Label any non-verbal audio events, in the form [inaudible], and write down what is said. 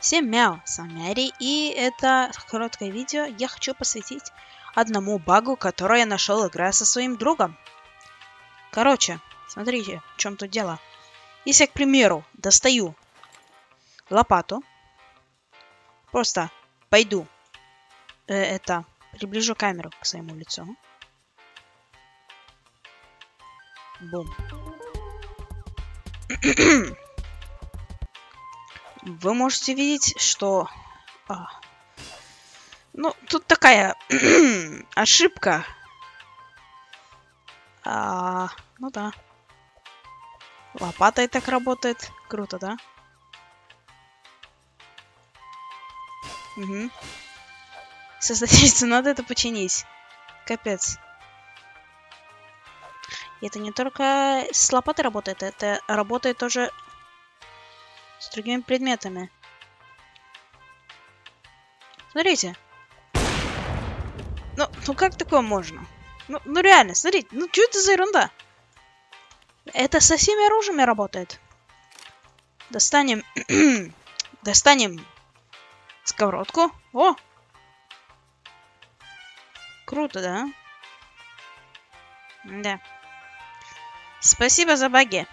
Всем мяу, с вами Ари, и это короткое видео я хочу посвятить одному багу, который я нашел, играя со своим другом. Короче, смотрите, в чем тут дело. Если я, к примеру, достаю лопату, просто пойду, э, это, приближу камеру к своему лицу. Бум. [clears throat] [clears throat] вы можете видеть, что... А, ну, тут такая [clears throat] ошибка. А, ну да. Лопатой так работает. Круто, да? Угу. Создательство, [laughs] надо это починить. Капец. И это не только с лопатой работает, это работает тоже с другими предметами. Смотрите. Ну, ну как такое можно? Ну, ну реально, смотрите, ну что это за ерунда? Это со всеми оружиями работает. Достанем... [clears throat] Достанем сковородку. О! Круто, да? Да. Спасибо за баги.